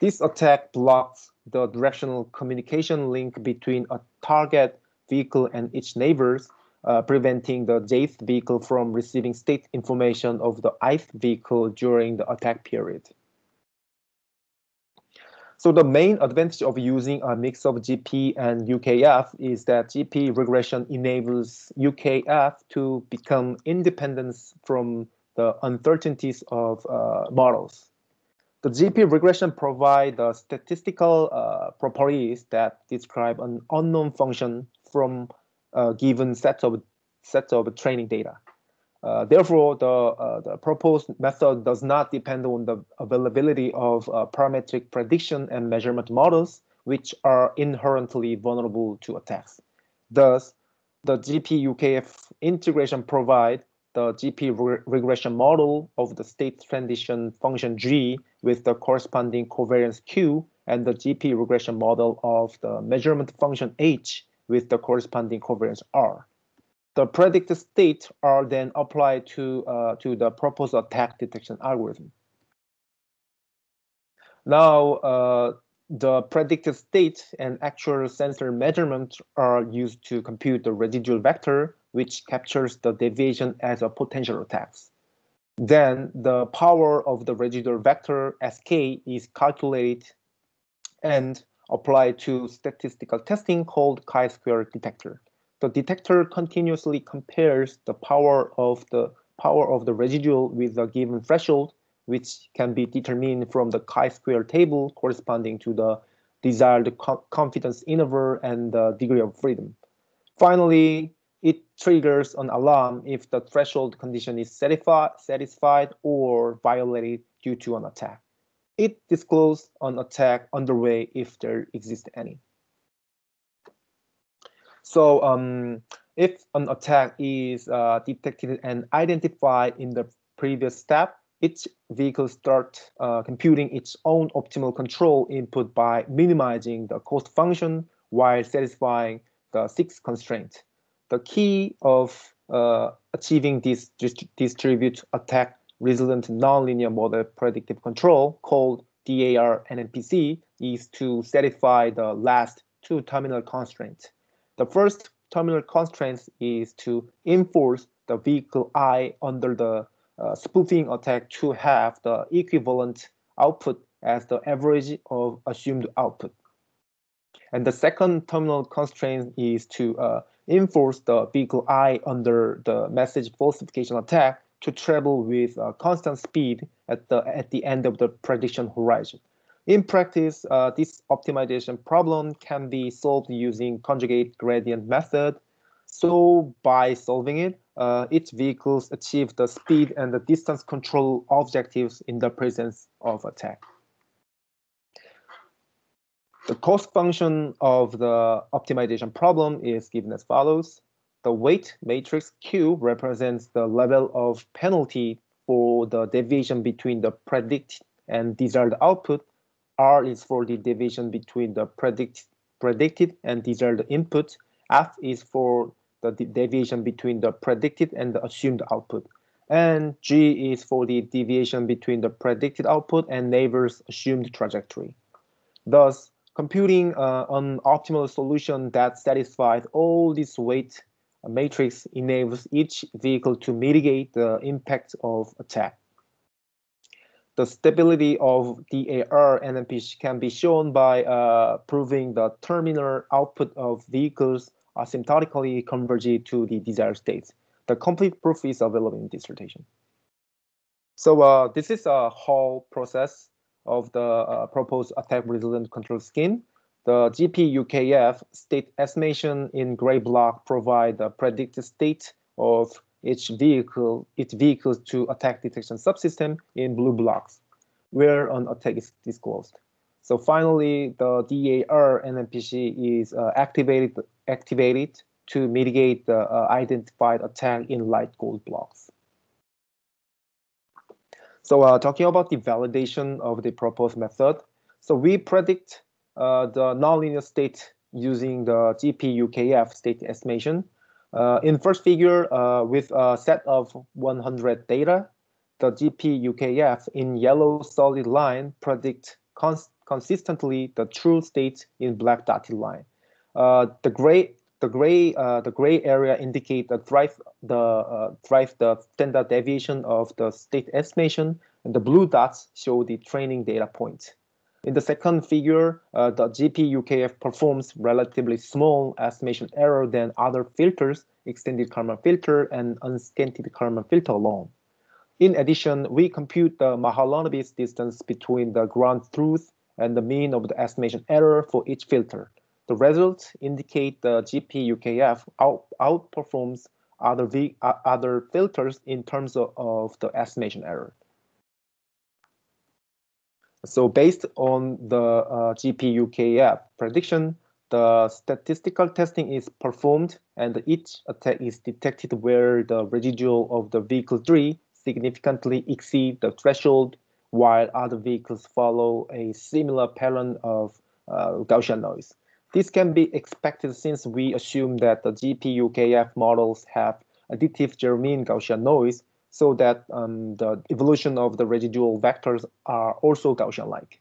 This attack blocks the directional communication link between a target vehicle and its neighbors, uh, preventing the jth vehicle from receiving state information of the ith vehicle during the attack period. So the main advantage of using a mix of GP and UKF is that GP regression enables UKF to become independent from the uncertainties of uh, models. The GP regression provides the statistical uh, properties that describe an unknown function from a given set of set of training data. Uh, therefore, the, uh, the proposed method does not depend on the availability of uh, parametric prediction and measurement models, which are inherently vulnerable to attacks. Thus, the GP-UKF integration provide the GP re regression model of the state transition function G with the corresponding covariance Q and the GP regression model of the measurement function H with the corresponding covariance R the predicted state are then applied to, uh, to the proposed attack detection algorithm. Now, uh, the predicted state and actual sensor measurement are used to compute the residual vector, which captures the deviation as a potential attacks. Then the power of the residual vector sk is calculated and applied to statistical testing called chi-square detector the detector continuously compares the power of the power of the residual with a given threshold, which can be determined from the chi-square table corresponding to the desired co confidence interval and the degree of freedom. Finally, it triggers an alarm if the threshold condition is satisfied, or violated due to an attack. It discloses an attack underway if there exists any. So um, if an attack is uh, detected and identified in the previous step, each vehicle starts uh, computing its own optimal control input by minimizing the cost function while satisfying the sixth constraint. The key of uh, achieving this dist distribute attack resilient nonlinear model predictive control called DAR NMPC is to satisfy the last two terminal constraints. The first terminal constraint is to enforce the vehicle I under the uh, spoofing attack to have the equivalent output as the average of assumed output. And the second terminal constraint is to uh, enforce the vehicle I under the message falsification attack to travel with a constant speed at the at the end of the prediction horizon. In practice, uh, this optimization problem can be solved using conjugate gradient method. So by solving it, uh, its vehicles achieve the speed and the distance control objectives in the presence of attack. The cost function of the optimization problem is given as follows. The weight matrix Q represents the level of penalty for the deviation between the predicted and desired output R is for the deviation between the predict, predicted and desired input. F is for the deviation between the predicted and the assumed output. And G is for the deviation between the predicted output and neighbor's assumed trajectory. Thus, computing uh, an optimal solution that satisfies all these weight matrix enables each vehicle to mitigate the impact of attack. The stability of DAR NMPC can be shown by uh, proving the terminal output of vehicles asymptotically converge to the desired states. The complete proof is available in dissertation. So uh, this is a whole process of the uh, proposed attack resilient control scheme. The GP-UKF state estimation in gray block provide the predicted state of each vehicle, its vehicles to attack detection subsystem in blue blocks, where an attack is disclosed. So finally, the DAR NMPC is uh, activated, activated to mitigate the uh, identified attack in light gold blocks. So uh, talking about the validation of the proposed method. So we predict uh, the nonlinear state using the GP-UKF state estimation Uh, in first figure, uh, with a set of 100 data, the GPUKF in yellow solid line predict cons consistently the true state in black dotted line. Uh, the gray the gray uh, the gray area indicate the thrive the uh, the standard deviation of the state estimation, and the blue dots show the training data point. In the second figure, uh, the GPUKF performs relatively small estimation error than other filters, extended Kalman filter and unscented Kalman filter alone. In addition, we compute the Mahalanobis distance between the ground truth and the mean of the estimation error for each filter. The results indicate the GPUKF out, outperforms other, v, uh, other filters in terms of, of the estimation error. So based on the uh, GPUKF prediction, the statistical testing is performed and each attack is detected where the residual of the vehicle 3 significantly exceed the threshold while other vehicles follow a similar pattern of uh, Gaussian noise. This can be expected since we assume that the GPUKF models have additive Gaussian noise so that um, the evolution of the residual vectors are also Gaussian-like.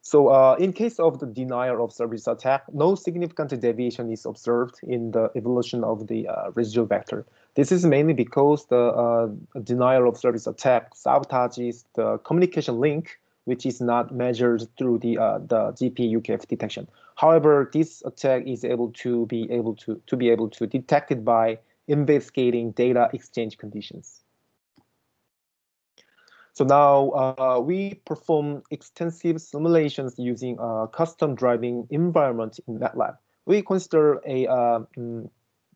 So uh, in case of the denial of service attack, no significant deviation is observed in the evolution of the uh, residual vector. This is mainly because the uh, denial of service attack sabotages the communication link, which is not measured through the uh, the GPUKF detection. However, this attack is able to be able to to be able to detect it by investigating data exchange conditions. So now uh, we perform extensive simulations using a custom driving environment in MATLAB. We consider a uh, mm,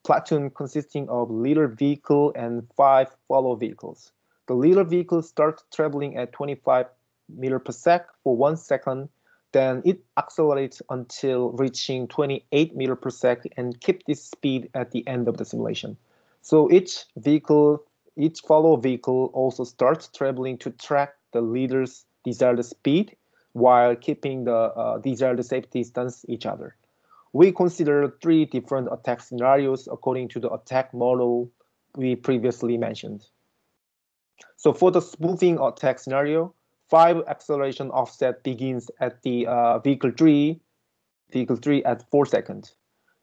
platoon consisting of leader vehicle and five follow vehicles. The leader vehicle starts traveling at 25 meter per sec for one second, then it accelerates until reaching 28 meter per sec and keep this speed at the end of the simulation. So each vehicle each follow vehicle also starts traveling to track the leader's desired speed while keeping the uh, desired safety distance each other. We consider three different attack scenarios according to the attack model we previously mentioned. So for the spoofing attack scenario, five acceleration offset begins at the uh, vehicle three, vehicle three at four seconds.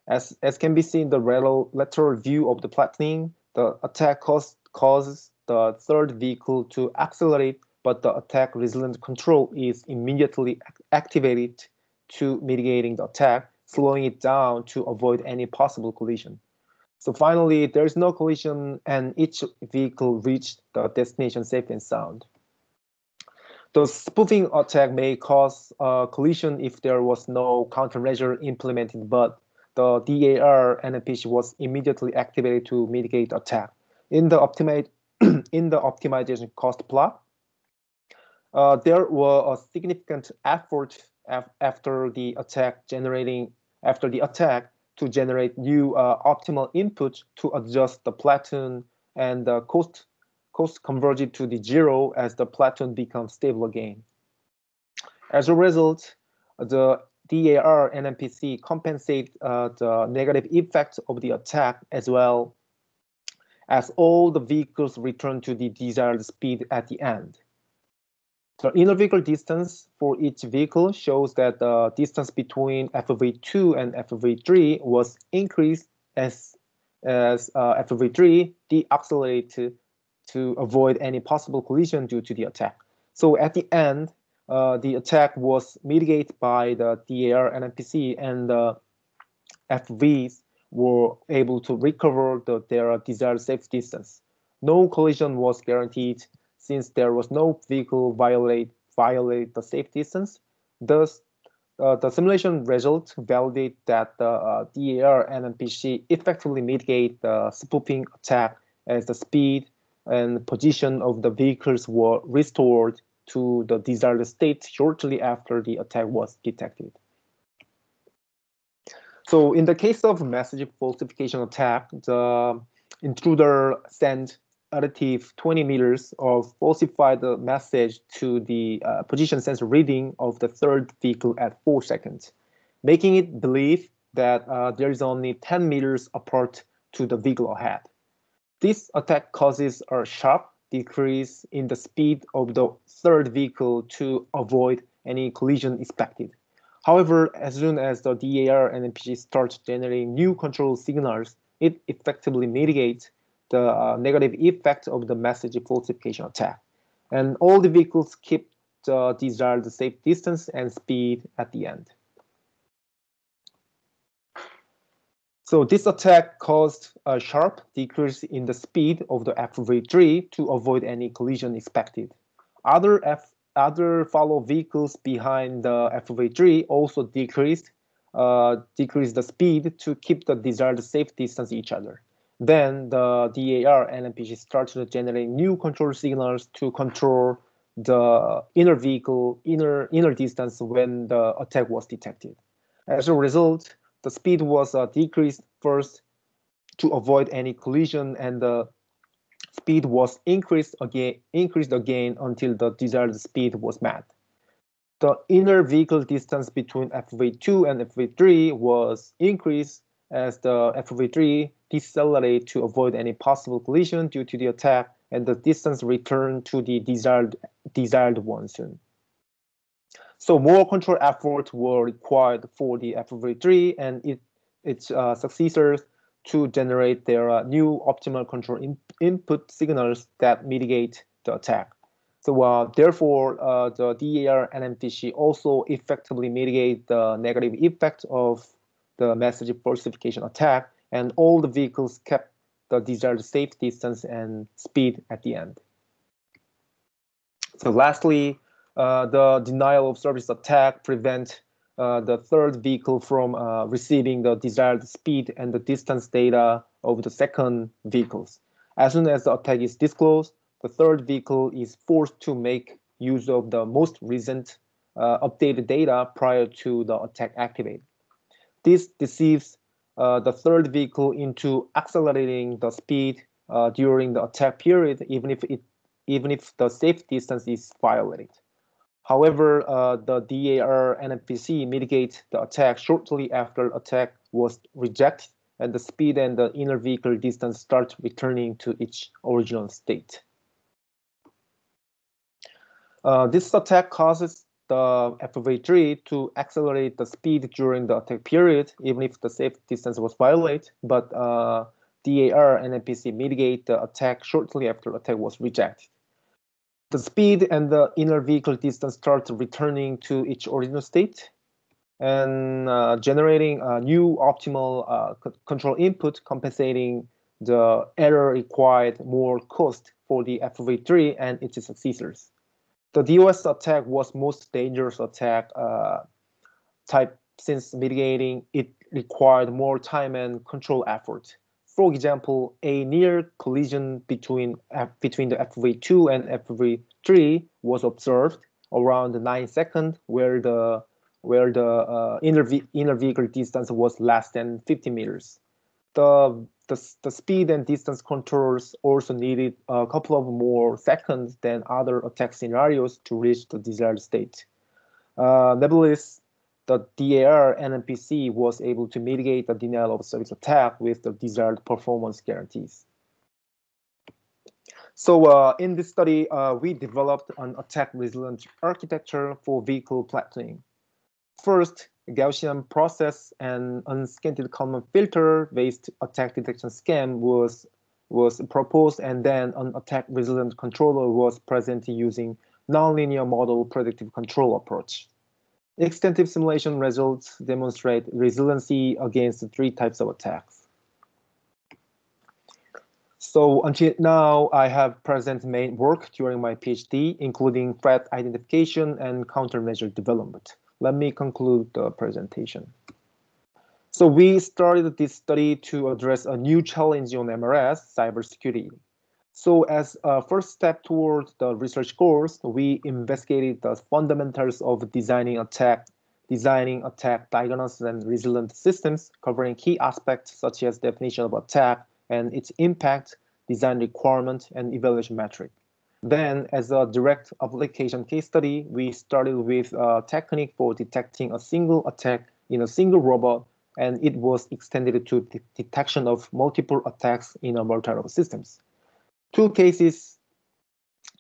As, as can be seen the lateral view of the plating, the attack cost causes the third vehicle to accelerate, but the attack resilient control is immediately activated to mitigating the attack, slowing it down to avoid any possible collision. So finally, there is no collision and each vehicle reached the destination safe and sound. The spoofing attack may cause a collision if there was no countermeasure implemented, but the DAR NMPC was immediately activated to mitigate attack. In the optimate in the optimization cost plot, uh, there were a significant effort af after the attack generating after the attack to generate new uh, optimal input to adjust the platoon and the cost cost converged to the zero as the platoon becomes stable again. As a result, the DAR and NMPC compensate uh, the negative effect of the attack as well as all the vehicles return to the desired speed at the end. The inner vehicle distance for each vehicle shows that the distance between FV2 and FV3 was increased as, as uh, FV3 deaccelerated to avoid any possible collision due to the attack. So at the end, uh, the attack was mitigated by the DAR NMPC and the FVs were able to recover the, their desired safe distance. No collision was guaranteed since there was no vehicle violate violate the safe distance. Thus, uh, the simulation results validate that the uh, DAR NMPC effectively mitigate the spoofing attack as the speed and position of the vehicles were restored to the desired state shortly after the attack was detected. So in the case of message falsification attack, the intruder sent additive 20 meters of falsified the message to the uh, position sensor reading of the third vehicle at 4 seconds, making it believe that uh, there is only 10 meters apart to the vehicle ahead. This attack causes a sharp decrease in the speed of the third vehicle to avoid any collision expected. However, as soon as the DAR and MPC start generating new control signals, it effectively mitigates the uh, negative effect of the message falsification attack. And all the vehicles keep the desired safe distance and speed at the end. So this attack caused a sharp decrease in the speed of the FV3 to avoid any collision expected. Other F other follow vehicles behind the FV3 also decreased uh, decreased the speed to keep the desired safe distance each other. Then the DAR and NPC started to generate new control signals to control the inner vehicle inner inner distance when the attack was detected. As a result, the speed was uh, decreased first to avoid any collision and the speed was increased again increased again until the desired speed was met. The inner vehicle distance between FV2 and FV3 was increased as the FV3 decelerated to avoid any possible collision due to the attack and the distance returned to the desired desired one soon. So more control efforts were required for the FV3 and it, its uh, successors to generate their uh, new optimal control in, input signals that mitigate the attack. So uh, therefore, uh, the DAR and NPC also effectively mitigate the negative effect of the message falsification attack, and all the vehicles kept the desired safe distance and speed at the end. So lastly, the denial of service attack prevent uh, the third vehicle from uh, receiving the desired speed and the distance data of the second vehicles. As soon as the attack is disclosed, the third vehicle is forced to make use of the most recent uh, updated data prior to the attack activate. This deceives uh, the third vehicle into accelerating the speed uh, during the attack period, even if it even if the safe distance is violated. However, uh, the DAR NPC mitigate the attack shortly after attack was rejected and the speed and the inner vehicle distance start returning to its original state. Uh, this attack causes the FV3 to accelerate the speed during the attack period, even if the safe distance was violated, but uh, DAR and NPC mitigate the attack shortly after attack was rejected the speed and the inner vehicle distance start returning to its original state and uh, generating a new optimal uh, control input compensating the error required more cost for the FV3 and its successors. The DOS attack was most dangerous attack uh, type since mitigating it required more time and control effort for example, a near collision between between the FV2 and FV3 was observed around 9 seconds, where the where the uh, inner, inner vehicle distance was less than 50 meters. The, the, the speed and distance controls also needed a couple of more seconds than other attack scenarios to reach the desired state. Uh, nevertheless, the DAR NPC was able to mitigate the denial of service attack with the desired performance guarantees. So uh, in this study, uh, we developed an attack resilient architecture for vehicle platooning. First, Gaussian process and unscented Kalman filter based attack detection scheme was was proposed and then an attack resilient controller was presented using nonlinear model predictive control approach. Extensive simulation results demonstrate resiliency against three types of attacks. So until now, I have present main work during my PhD, including threat identification and countermeasure development. Let me conclude the presentation. So we started this study to address a new challenge on MRS, cybersecurity. So as a first step towards the research goals, we investigated the fundamentals of designing attack, designing attack diagnosis and resilient systems, covering key aspects such as definition of attack and its impact, design requirement, and evaluation metric. Then, as a direct application case study, we started with a technique for detecting a single attack in a single robot and it was extended to the detection of multiple attacks in a multi-robot systems. Two cases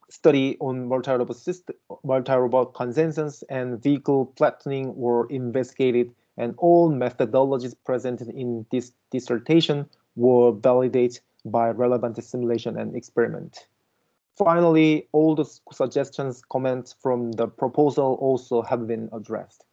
study on multi-robot system, multi-robot consensus and vehicle platooning were investigated, and all methodologies presented in this dissertation were validated by relevant simulation and experiment. Finally, all the suggestions, comments from the proposal also have been addressed.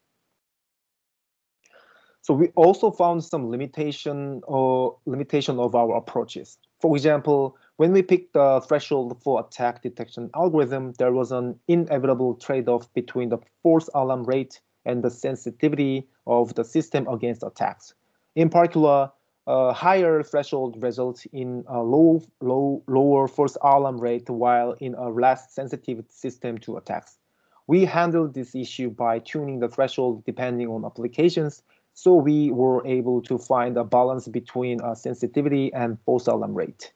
So we also found some limitation or limitation of our approaches. For example, when we picked the threshold for attack detection algorithm, there was an inevitable trade-off between the false alarm rate and the sensitivity of the system against attacks. In particular, a higher threshold results in a low, low, lower false alarm rate while in a less sensitive system to attacks. We handled this issue by tuning the threshold depending on applications, so we were able to find a balance between uh, sensitivity and false alarm rate.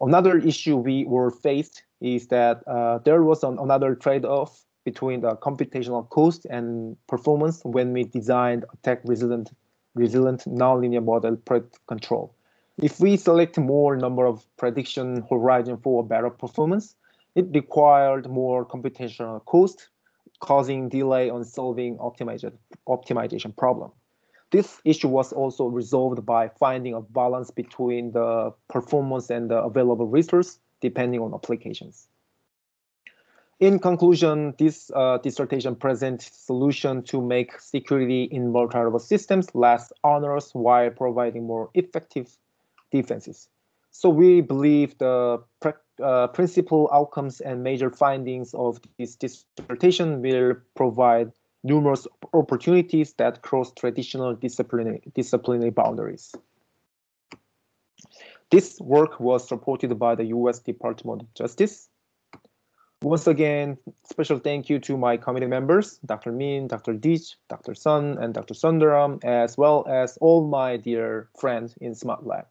Another issue we were faced is that uh, there was an, another trade-off between the computational cost and performance when we designed attack resilient resilient nonlinear model predict control. If we select more number of prediction horizon for better performance, it required more computational cost, causing delay on solving optimization, optimization problem. This issue was also resolved by finding a balance between the performance and the available resource depending on applications. In conclusion, this uh, dissertation presents solution to make security in multi-level systems less onerous while providing more effective defenses. So we believe the uh, principal outcomes and major findings of this dissertation will provide numerous opportunities that cross traditional disciplinary, disciplinary boundaries. This work was supported by the US Department of Justice, once again, special thank you to my committee members, Dr. Min, Dr. Dich, Dr. Sun, and Dr. Sundaram, as well as all my dear friends in Smart Lab.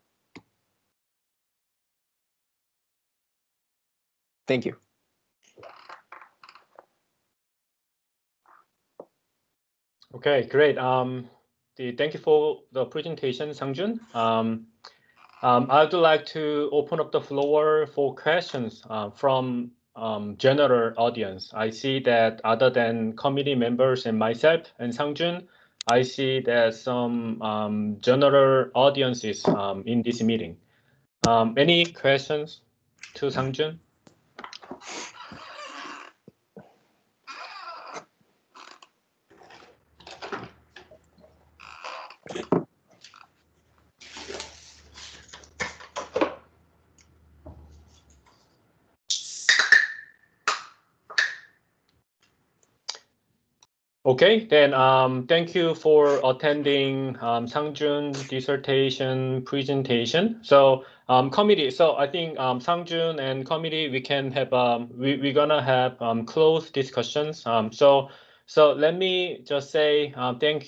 Thank you. Okay, great. Um, the, thank you for the presentation, Sangjun. Um, um, I'd like to open up the floor for questions uh, from um, general audience. I see that other than committee members and myself and Sangjun, I see that some um, general audiences um, in this meeting. Um, any questions to Sangjun? Okay, then um, thank you for attending um, dissertation presentation. So um, committee, so I think um, Sangjun and committee, we can have, um, we, we're gonna have um, close discussions. Um, so, so let me just say um, thank